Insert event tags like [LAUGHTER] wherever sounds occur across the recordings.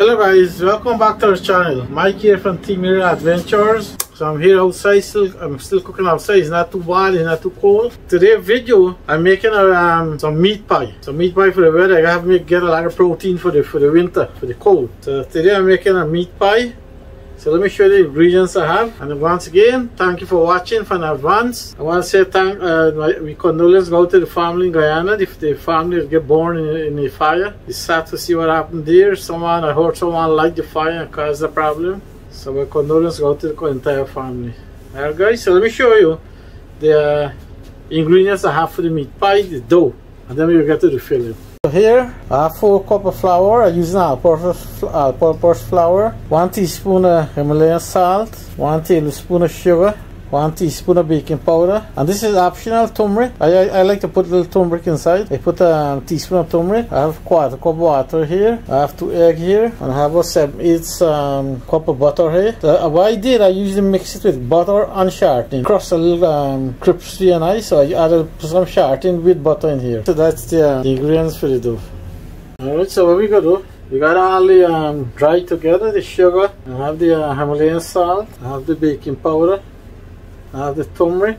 Hello guys, welcome back to our channel. Mike here from TeamHira Adventures. So I'm here outside, still I'm still cooking outside. It's not too bad, it's not too cold. Today video, I'm making a, um, some meat pie. Some meat pie for the weather. I have to get a lot of protein for the for the winter, for the cold. So today I'm making a meat pie. So let me show you the ingredients I have. And once again, thank you for watching from advance. I want to say thank, uh, my, we condolence go to the family in Guyana. If the family get born in, in the fire, it's sad to see what happened there. Someone, I heard someone light the fire and caused the problem. So my condolence go to the entire family. Alright guys, so let me show you the uh, ingredients I have for the meat pie, the dough. And then we'll get to the filling. So here I have 4 cup of flour. I'm using all-purpose all flour, 1 teaspoon of Himalayan salt, 1 tablespoon of sugar, 1 teaspoon of baking powder. And this is optional turmeric. I, I, I, like to put a little turmeric inside. I put a teaspoon of turmeric. I have quarter cup of water here. I have two egg here. And I have a 7 8 um, cup of butter here. So, uh, what I did I usually mix it with butter and shortening cross a little um, crispy and nice. So I added some shortening with butter in here. So that's the, uh, the ingredients for the dough. Alright so what we gonna do? We got all the um, dry together, the sugar, I have the uh, Himalayan salt, I have the baking powder, Have the turmeric.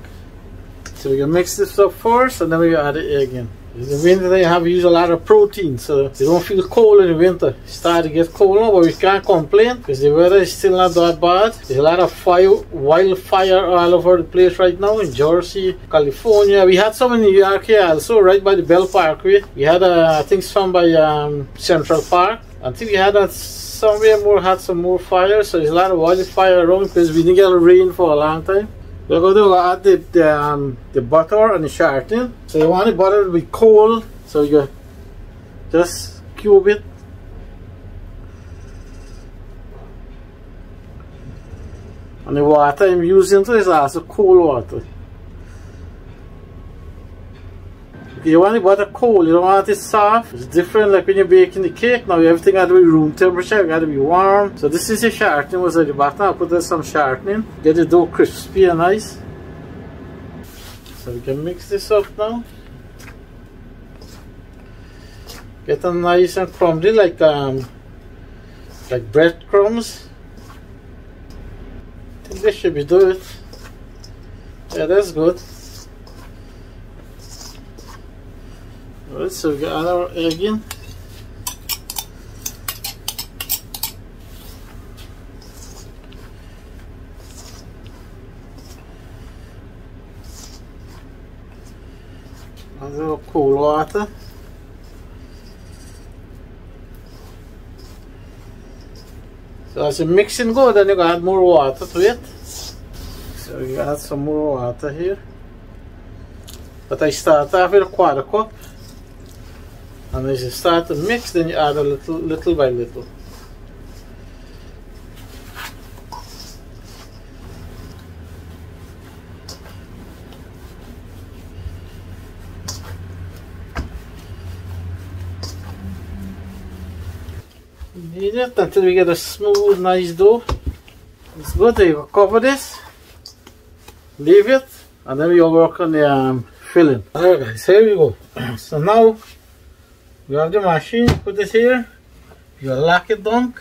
So we're gonna mix this up first and then we're add the egg in. The winter they have use a lot of protein so they don't feel cold in the winter. It's starting to get cold now but we can't complain because the weather is still not that bad. There's a lot of fire, wildfire all over the place right now in Jersey, California. We had some in New York here also right by the Belt Parkway. We had uh, I think some by um, Central Park. I think we had that somewhere more had some more fire so there's a lot of wildfire around because we didn't get rain for a long time. We're going to add the, the, um, the butter and the shortening. So you want the butter to be cold, so you just cube it. And the water I'm using is also cold water. You want the butter cold, you don't want it soft. It's different like when you're baking the cake. Now everything has to be room temperature, it got to be warm. So this is the shortening was at the bottom. I put some shortening. Get the dough crispy and nice. So we can mix this up now. Get them nice and crumbly like um like breadcrumbs. I think this should be do it. Yeah, that's good. Alright, so we got our egg in. A little cool water. So as you mixing good, then you can add more water to it. So we add some more water here. But I start off with a quarter cup. And as you start to mix, then you add a little, little by little. Need it until we get a smooth, nice dough. It's good. You cover this, leave it, and then we'll work on the um, filling. Alright guys, here we go. [CLEARS THROAT] So now you have the machine, put this here, you lock it down,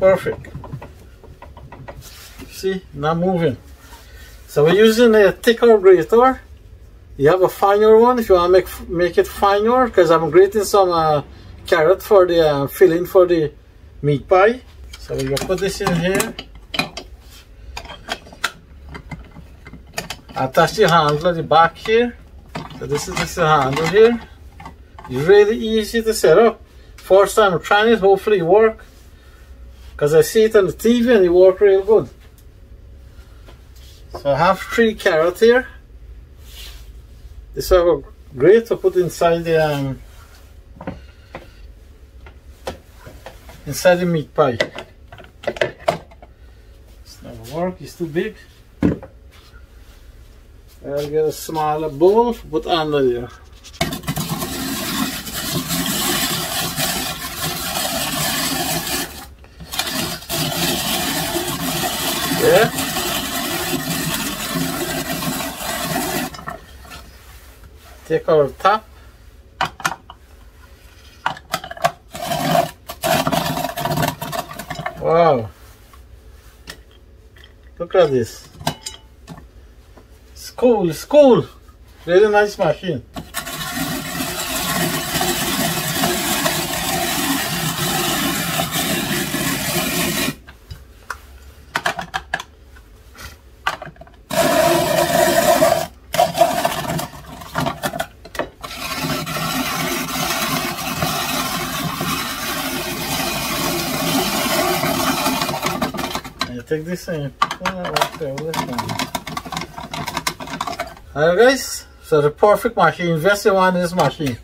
perfect. See, not moving. So we're using a thicker grater. You have a finer one if you want to make make it finer, because I'm grating some uh, carrot for the uh, filling for the meat pie. So we're gonna put this in here. Attach the handle at the back here. So this is, this is the handle here. It's really easy to set up. First time I'm trying it, hopefully it work. Because I see it on the TV and it work real good. So I have three carrots here. This are great to put inside the um, inside the meat pie. It's not work, it's too big. I'll get a smaller bowl, put under there. Yeah. Take our top. Wow. Look at this. It's cool. Really nice machine. Take this and Alright guys, so the perfect machine, invest in one this machine.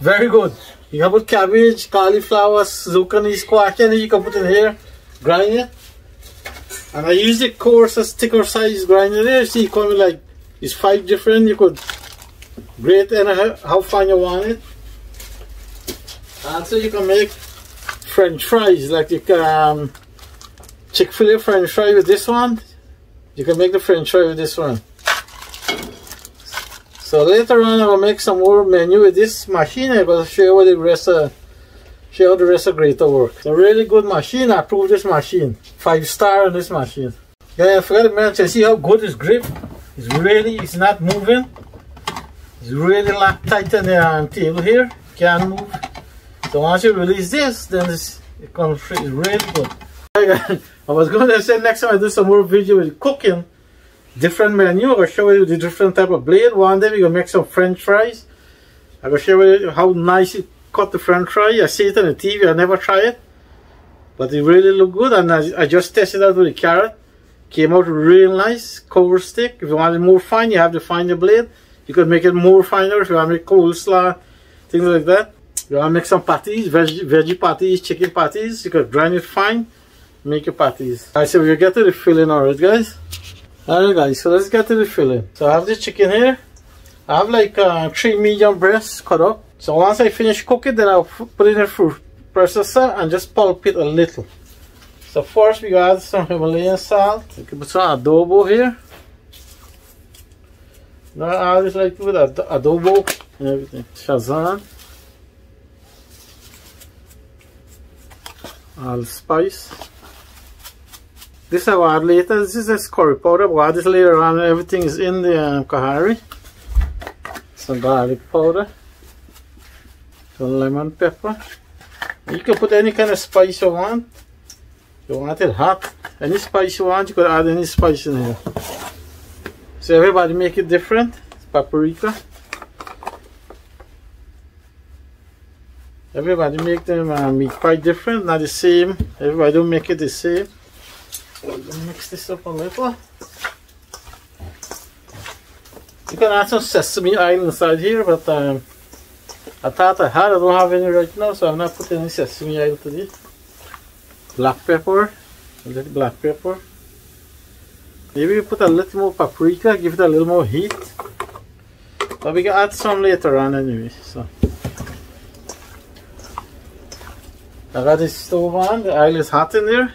Very good. You can put cabbage, cauliflower, zucchini, squash, and you can put in here, grind it. And I use the coarse, thicker size grinder there. See, it comes like, it's five different, you could grate and how fine you want it. Also you can make french fries, like you can um, Chick-fil-A french fry with this one. You can make the french fry with this one. So later on I will make some more menu with this machine. I will show you the rest of show the rest of greater work. It's a really good machine. I approve this machine. Five star on this machine. Yeah, I forgot to mention, see how good this grip? It's really, it's not moving. It's really locked tight on the um, table here. Can't move. So once you release this, then it's, it comes free. It's really good. [LAUGHS] I was going to say next time I do some more video with cooking, different menu, I'll show you the different type of blade. One day we're going to make some french fries. I will show you how nice it cut the french fry. I see it on the TV, I never try it. But it really look good and I, I just tested out with the carrot. Came out real nice, cover stick. If you want it more fine, you have to find the blade. You could make it more finer if you want to make coleslaw, things like that. You want to make some patties, veg veggie patties, chicken patties, you could grind it fine make your patties. Alright, so we get to the filling alright guys. Alright guys, so let's get to the filling. So I have the chicken here. I have like uh, three medium breasts cut up. So once I finish cooking, then I'll put it in the food processor and just pulp it a little. So first we got some Himalayan salt. We can put some adobo here. Now I always like with ad adobo and everything. Sazon. Allspice. This I will add later. This is a powder. We'll add this later on. Everything is in the um, kahari. Some garlic powder. Some lemon pepper. You can put any kind of spice you want. You want it hot. Any spice you want, you could add any spice in here. So everybody make it different. It's paprika. Everybody make them uh, meat pie different, not the same. Everybody don't make it the same mix this up a little. You can add some sesame oil inside here, but um, I thought I had, I don't have any right now, so I'm not putting any sesame oil today. Black pepper, a little black pepper. Maybe you put a little more paprika, give it a little more heat. But we can add some later on anyway, so. I got this stove on, the oil is hot in there.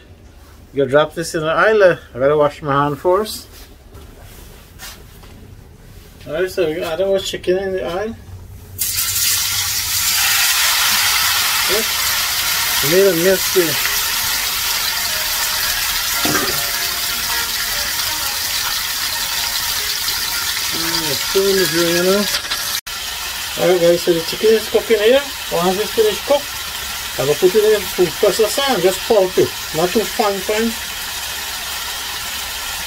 You gotta drop this in the oil. I gotta wash my hand first. Alright, so we got our chicken in the oil. Yep. We made a mess mm, is. Alright guys, so the chicken is cooking here. Once it's finished cooked, I will put it in the food processor and just pulp it. Not too fine fine.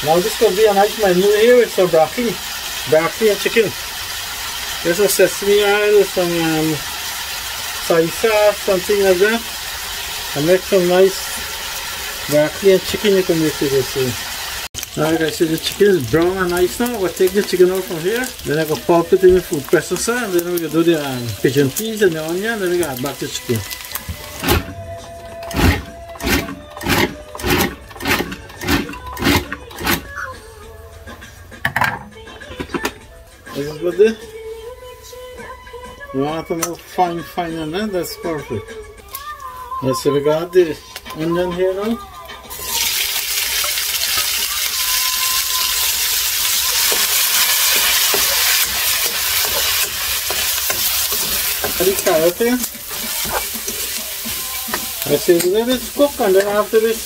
Now this could be a nice menu here with some broccoli. Broccoli and chicken. There's a sesame oil, some um, soy sauce, something like that. And make some nice broccoli and chicken you can make with this. Alright guys, so the chicken is brown and nice now. We'll take the chicken out from here. Then I go pulp it in the food processor and then we can do the um, pigeon peas and the onion. Then we got back the chicken. You want to know fine, fine? That's perfect. Let's we got the onion here now. carrot here. I say let it cook and then after this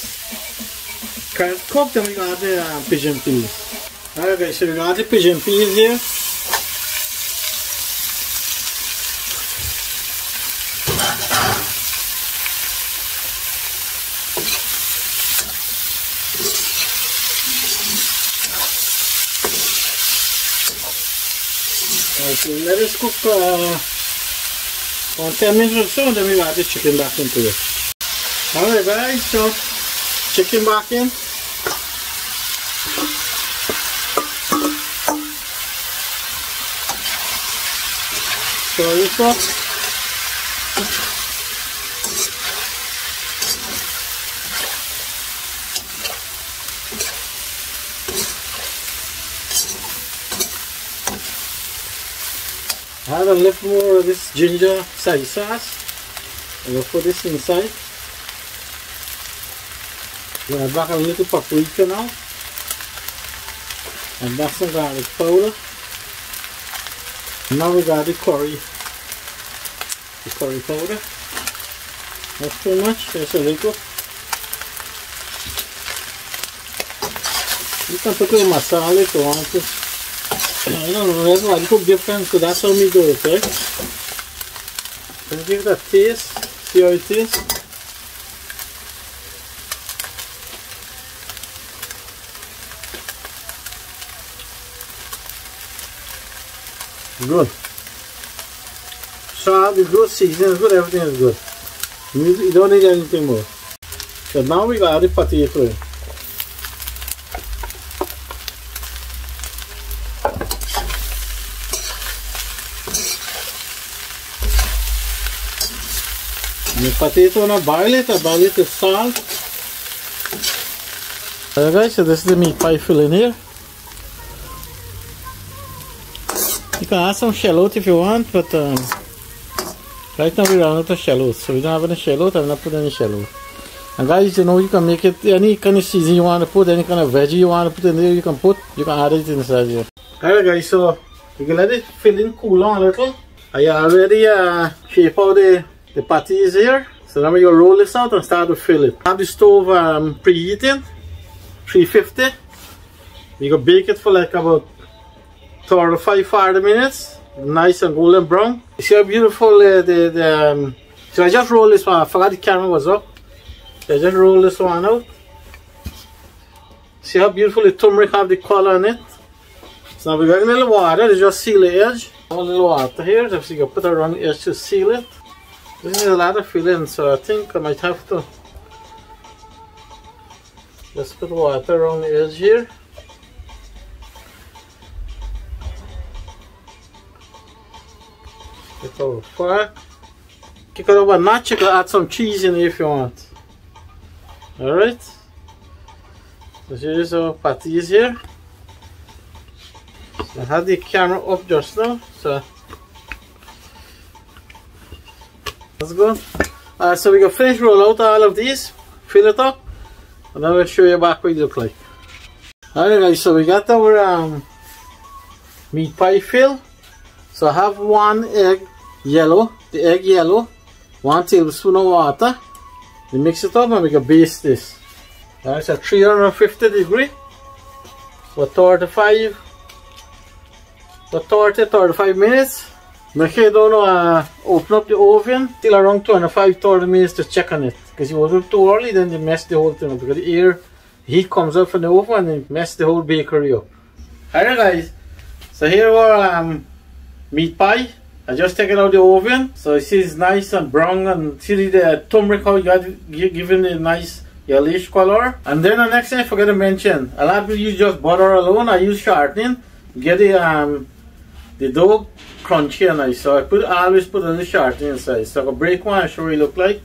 can cook then we got the uh, pigeon peas. Alright guys, so we got the pigeon peas here. So and then we add the chicken back into it. Alright guys, so chicken back in. So this up. I have a little more of this ginger soy sauce. Going to put this inside. I'm going to a little paprika now. And that's some garlic powder. Now we got the curry. The curry powder. Not too much, just a little. You can put a masala if you want to. I don't know, that's how me do it, right? Let's give it a taste, see how it tastes. Good. Salt is good, season is good, everything is good. You don't need anything more. So now we got the potato The potato now boil it, I boil it with salt. Alright guys, so this is the meat pie filling here. You can add some shallot if you want, but um, right now we run out of shallot, so we don't have any shallot, I'm not putting any shallot. And guys, you know, you can make it any kind of season you want to put, any kind of veggie you want to put in there, you can put, you can add it inside here. Alright guys, so you can let it fill in cool on a little. I already uh, shape out the the patty is here. So now we're to roll this out and start to fill it. Have the stove um, preheating, 350. You can bake it for like about 35, 40 minutes. Nice and golden brown. You see how beautiful uh, the, the um, so I just roll this one. I forgot the camera was up. So I just roll this one out. See how beautiful the turmeric have the color on it. So now we got a little water just seal the edge. A little water here, so you can put around the edge to seal it. This is a lot of filling, so I think I might have to just put water on the edge here. Get over. You could have a notch, you could add some cheese in if you want. Alright. So here's our patties here. So I had the camera up just now, so That's good. Uh, so we can finish roll out all of these, fill it up, and then we'll show you back what it look like. Alright guys, so we got our um, meat pie fill. So I have one egg yellow, the egg yellow, one tablespoon of water. We mix it up and we can baste this. Alright, so 350 degree for 35 for 30 35 minutes Sure you don't uh, open up the oven till around 25 30 minutes to check on it. Because you open it too early, then you mess the whole thing up. Because the air heat comes up from the oven and it mess the whole bakery up. Alright guys, so here our um, meat pie. I just take it out the oven. So see it's nice and brown and see the turmeric how you got given a nice yellowish color. And then the next thing I forgot to mention, a lot of people use just butter alone. I use shortening. Get the um, the dough crunchy and nice. So I put always put on the shortening inside. So I break one and show you look like.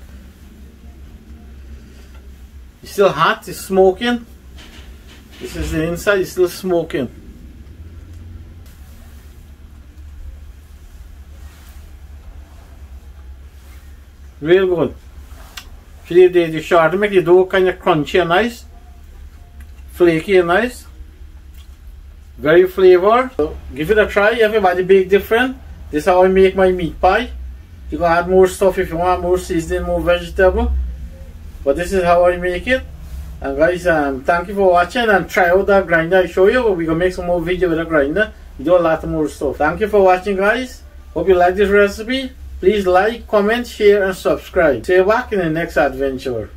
It's still hot, it's smoking. This is the inside, it's still smoking. Real good. See the, the shorten make the dough kind of crunchy and nice. Flaky and nice very flavor so give it a try everybody bake different this is how I make my meat pie you can add more stuff if you want more seasoning more vegetable but this is how I make it. And guys, um, thank you for watching and try out that grinder I show you. We're gonna make some more video with a grinder. We do a lot more stuff. Thank you for watching guys. Hope you like this recipe. Please like, comment, share and subscribe. See you back in the next adventure.